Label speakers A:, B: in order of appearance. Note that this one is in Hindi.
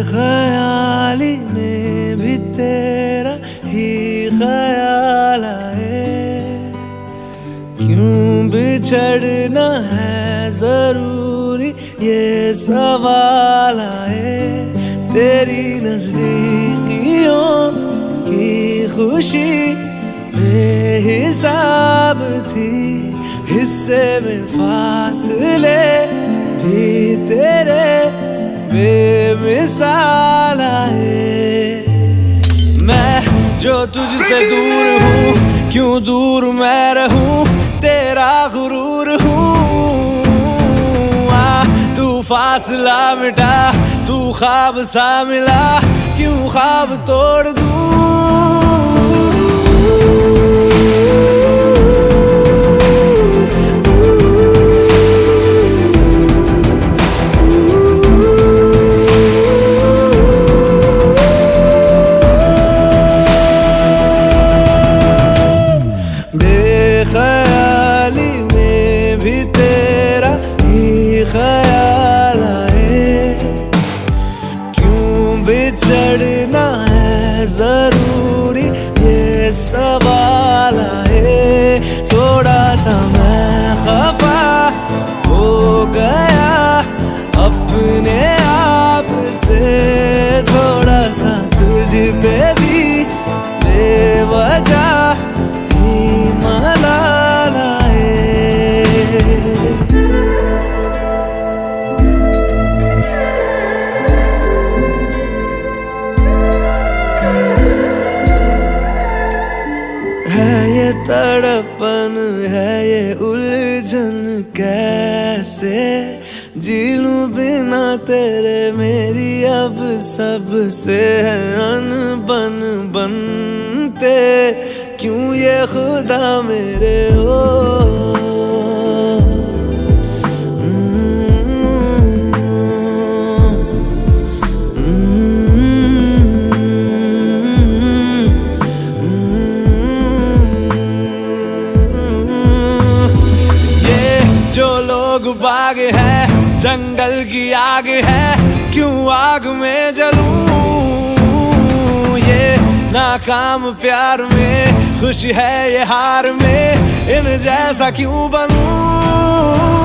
A: बेखयाली में भी तेरा ही क्यों बिछड़ना है ज़रूरी ये सवाल आए तेरी नजदीकियों की खुशी बेहिसाब थी, हिस्से में फासले भी तेरे बेमिसाल आए। मैं जो तुझसे दूर हूँ, क्यों दूर मैं रहूँ, तेरा गुरूर हूँ। फासला मिटा तू ख्वाब सा मिला क्यों ख्वाब तोड़ दूँ? सवाल आए थोड़ा सा खफा हो गया अपने आप से थोड़ा सा तुझ पे तड़पन है ये उलझन कैसे? जी लूँ बिना तेरे मेरी अब सबसे है अनबन बनते। क्यों ये खुदा मेरे हो? लोग बाग है, जंगल की आग है, क्यों आग में जलूं? ये नाकाम प्यार में, खुश है ये हार में, इन जैसा क्यों बनूं?